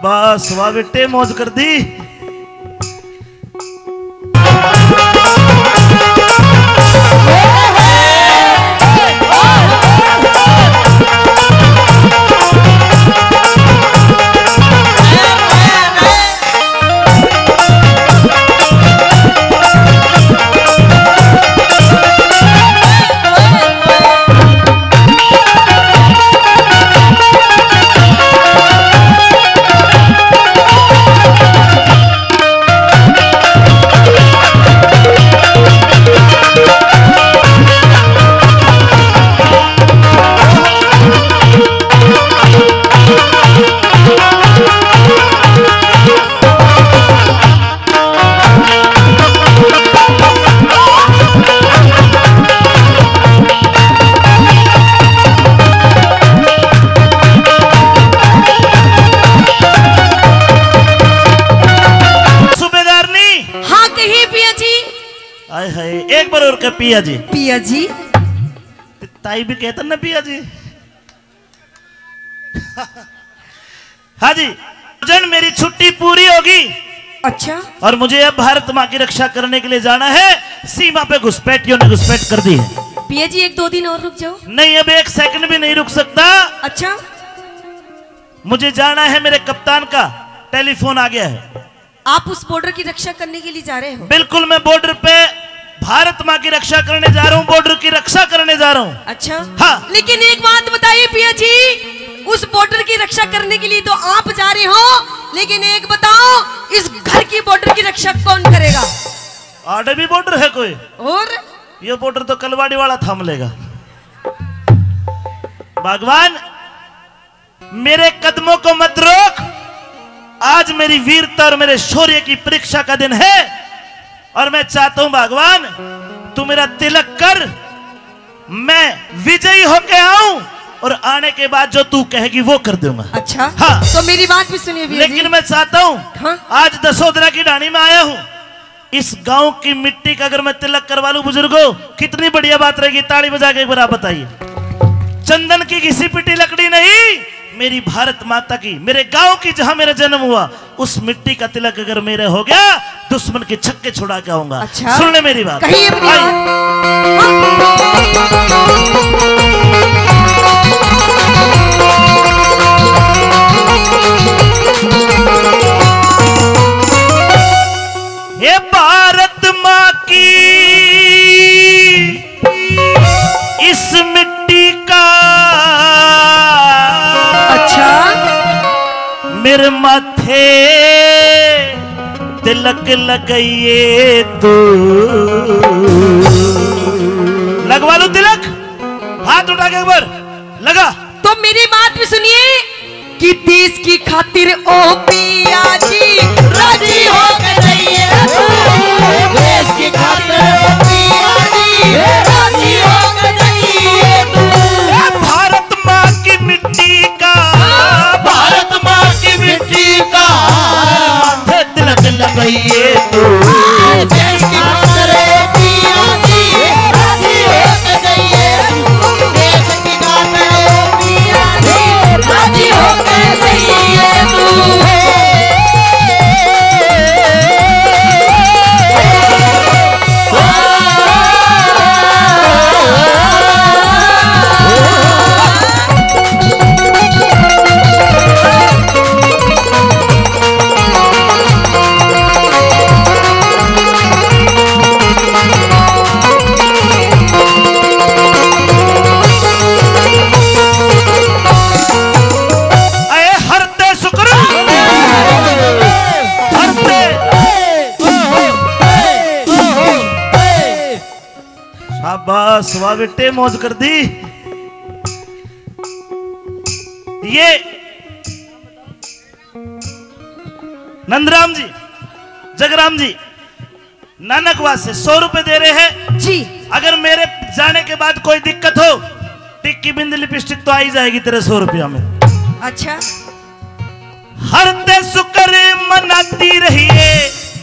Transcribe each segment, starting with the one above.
शाबाश वाह बेटे मौज कर दी। पिया जी पिया जी ताई भी कहते ना पिया जी हाँ जी जन मेरी छुट्टी पूरी होगी। अच्छा। और मुझे अब भारत माँ की रक्षा करने के लिए जाना है। सीमा पे घुसपैठियों ने घुसपैठ कर दी है। पिया जी एक दो दिन और रुक जाओ। नहीं अब एक सेकंड भी नहीं रुक सकता। अच्छा। मुझे जाना है मेरे कप्तान का। टेलीफोन आ गया है। आप उस बॉर्डर की रक्षा करने के लिए जा रहे हो? बिल्कुल मैं बॉर्डर पे भारत माँ की रक्षा करने जा रहा हूँ बॉर्डर की रक्षा करने जा रहा हूँ। अच्छा। हाँ। लेकिन एक बात बताइए पिया जी उस बॉर्डर की रक्षा करने के लिए तो आप जा रहे हो लेकिन एक बताओ इस घर की बॉर्डर की रक्षा कौन करेगा? आडे भी बॉर्डर है कोई? और? ये बॉर्डर तो कलवाड़ी वाला थाम लेगा। भगवान मेरे कदमों को मत रोक। आज मेरी वीरता और मेरे शौर्य की परीक्षा का दिन है। और मैं चाहता हूँ भगवान तू मेरा तिलक कर। मैं विजयी होके आऊँ और आने के बाद जो तू कहेगी वो कर दूँगा। अच्छा हाँ। तो मेरी बात भी सुनिए लेकिन मैं चाहता हूँ हाँ। आज दसोदरा की ढाणी में आया हूँ। इस गाँव की मिट्टी का अगर मैं तिलक करवा लू बुजुर्गो कितनी बढ़िया बात रहेगी ताली बजा के एक बार आप बताइए। चंदन की घिसी पिटी लकड़ी नहीं मेरी भारत माता की मेरे गाँव की जहाँ मेरा जन्म हुआ उस मिट्टी का तिलक अगर मेरे हो गया दुश्मन के छक्के छुड़ा के आऊँगा। अच्छा। सुन ले मेरी बात। ये भारत माँ की इस मिट्टी का अच्छा। मेरे माथे तिलक लगाइए तो। लगवा लो तिलक। हाथ उठा के एक बार। लगा। तो मेरी बात भी सुनिए कि देश की खातिर ओ पिया जी राज़ी हो गए देश की खातिर शाबाश वाह बेटे मौज कर दी। ये नंदराम जी जगराम जी नानकवाद से सौ रुपए दे रहे हैं। जी। अगर मेरे जाने के बाद कोई दिक्कत हो टिक्की बिंद लिपस्टिक तो आई जाएगी तेरे सौ रुपया में। अच्छा। हर दे शुक्र रहिए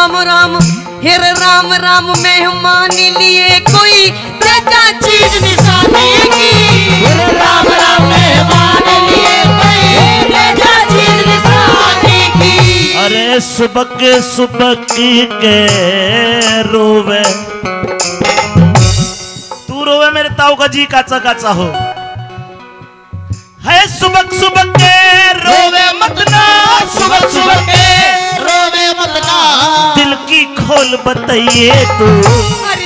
राम राम हेर राम राम मेहमान लिए कोई तेजा चीज़ निशानी की। राम राम मेहमान लिए कोई चीज़ निशानी की। अरे सुबह के सुबह की के रोवे। तू रोवे मेरे ताऊ का जी काचा काचा हो। है सुबह सुबह के रोवे। बताइए तू। हर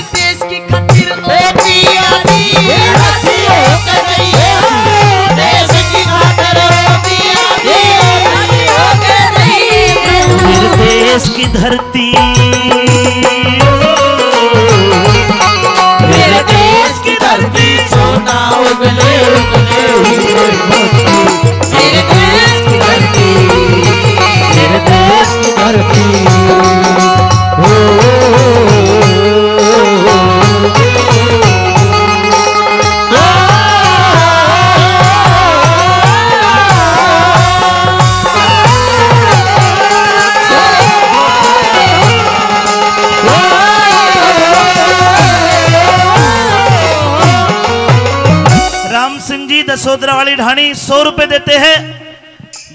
सिंह जी दसोदरा वाली ढाणी सौ रुपए देते हैं।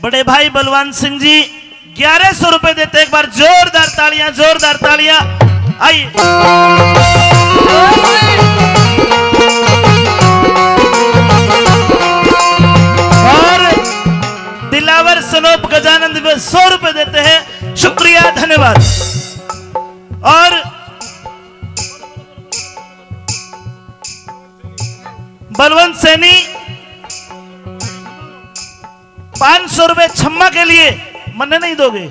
बड़े भाई बलवान सिंह जी, ग्यारह सौ रुपए देते एक बार जोरदार तालियाँ जोरदार तालियाँ। आइए। और दिलावर सनोप गजानंद सौ रुपए देते हैं। शुक्रिया, धन्यवाद। और बलवंत सैनी पाँच सौ रुपए छम्मा के लिए मन नहीं दोगे।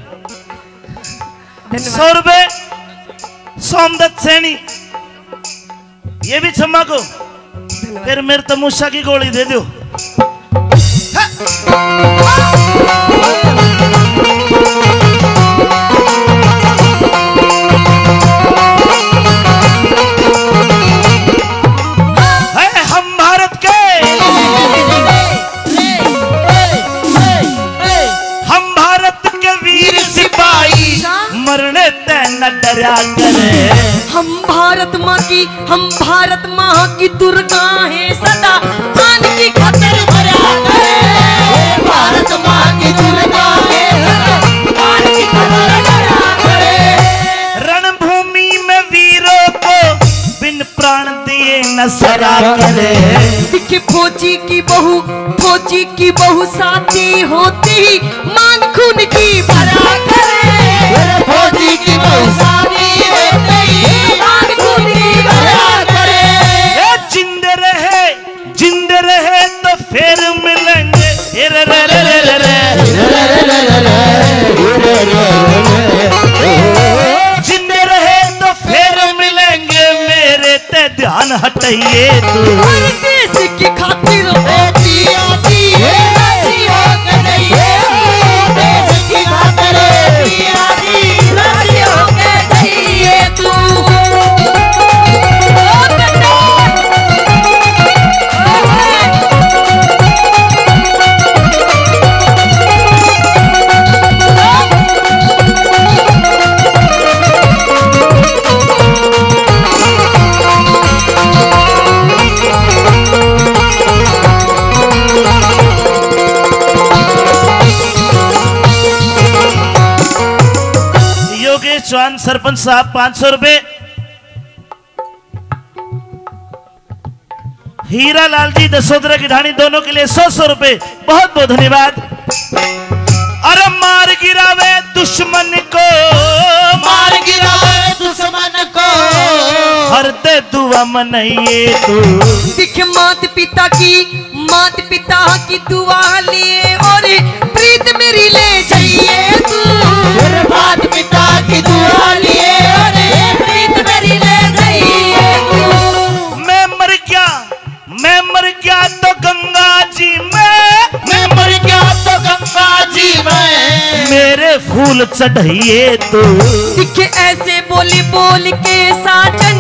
सौ रुपए सोमदत्त सैनी ये भी छम्मा को। फिर मेरे तमुषा की गोली दे दो फौजी की बहू फौजी की बहू साथी होती। मान खून की भरा करे। फौजी की बहुसारी होती। मान खून की भरा करे। ये रहे जिंदे रहे तो फिर मिलेंगे। ये रे रे रे रे रे रे। जिंदे रहे तो फिर मिलेंगे। मेरे ते ध्यान हटाइए तू। देश की योगेश चौहान सरपंच साहब पाँच सौ रुपए हीरा लाल जी दसोदरा की ढाणी दोनों के लिए सौ सौ रुपए बहुत बहुत धन्यवाद। अरे मार गिरावे दुश्मन को। मार गिरावे दुश्मन को। हर दे दुआ मनाइए तू। दिख मात पिता की मात पिता की दुआ लिए और प्रीत मेरी ले। फूल तो। तू ऐसे बोली बोल के साजन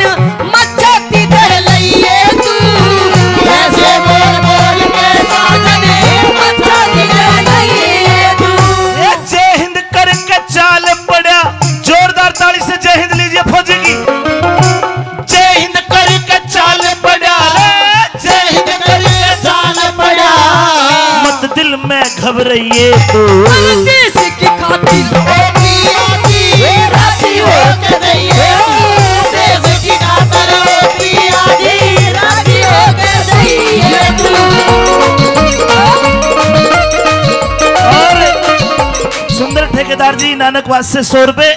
जी नानकवास से सौ रुपए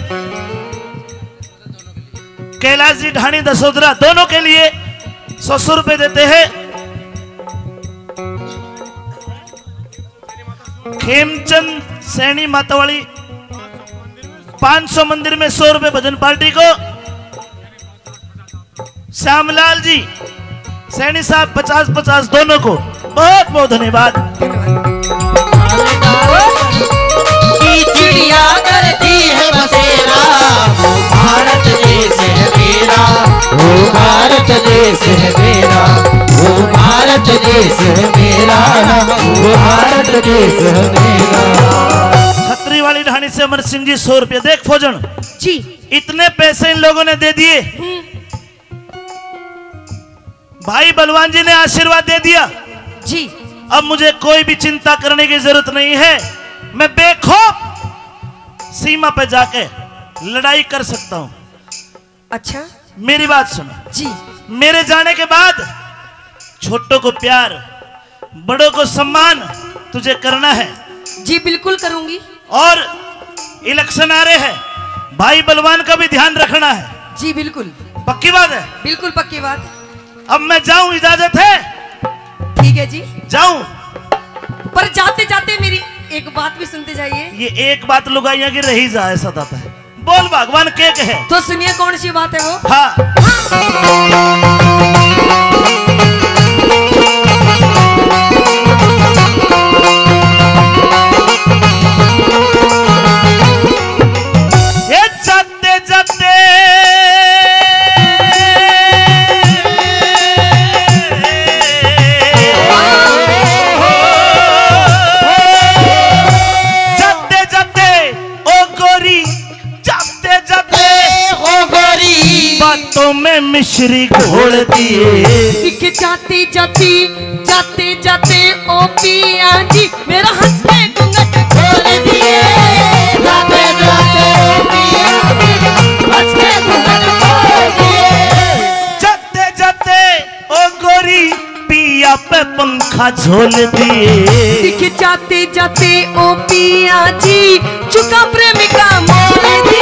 कैलाश जी ढाणी दसोदरा दोनों के लिए सौ सौ रुपए देते हैं। खेमचंद सैनी मातावाली 500 मंदिर में सौ रुपए भजन पार्टी को। श्यामलाल जी, सैनी साहब पचास पचास दोनों को। बहुत बहुत धन्यवाद। चिड़िया करती है बसेरा। वो भारत देश है मेरा वो भारत देश है मेरा वो भारत देश है मेरा वो भारत देश है मेरा खत्री वाली ढाणी से अमर सिंह जी सौ रुपये। देख फौजन। जी। इतने पैसे इन लोगों ने दे दिए। भाई बलवान जी ने आशीर्वाद दे दिया। जी। अब मुझे कोई भी चिंता करने की ज़रूरत नहीं है। मैं बेखौफ सीमा पे जाके लड़ाई कर सकता हूँ। अच्छा। मेरी बात सुनो। जी। मेरे जाने के बाद छोटों को प्यार बड़ों को सम्मान तुझे करना है। जी बिल्कुल करूँगी। और इलेक्शन आ रहे हैं। भाई बलवान का भी ध्यान रखना है। जी बिल्कुल। पक्की बात है? बिल्कुल पक्की बात। अब मैं जाऊँ इजाज़त है? ठीक है जी। जाऊँ। पर जाते जाते मेरी एक बात भी सुनते जाइए। ये एक बात लुगाइया की रही जाए ऐसा है बोल भगवान के कहे? तो सुनिए कौन सी बात है वो? हाँ। मिश्री घोल दिए। दिख जाते जाते जाते जाते ओ पिया जी मेरा हंस के घूंघट खोल दिए। जाते जाते पिया जी हंस के घूंघट खोल दिए। जाते जाते ओ गोरी पिया पे पंखा झोल दिए। दिख जाते जाते ओ पिया जी चुका प्रेमिका मोल दिए।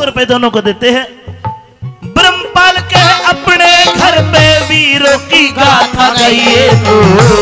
सौ रुपए दोनों को देते हैं। ब्रह्मपाल के अपने घर पे वीरों की गाथा गई तो।